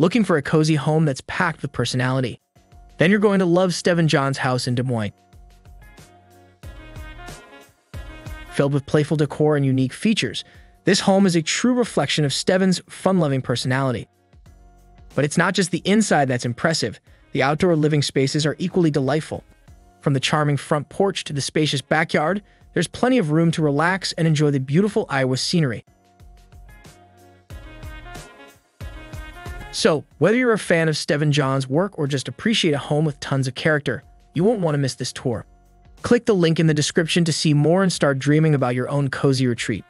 Looking for a cozy home that's packed with personality? Then you're going to love Stevin John's house in Des Moines. Filled with playful decor and unique features, this home is a true reflection of Stevin's fun-loving personality. But it's not just the inside that's impressive. The outdoor living spaces are equally delightful. From the charming front porch to the spacious backyard, there's plenty of room to relax and enjoy the beautiful Iowa scenery. So, whether you're a fan of Stevin John's work or just appreciate a home with tons of character, you won't want to miss this tour. Click the link in the description to see more and start dreaming about your own cozy retreat.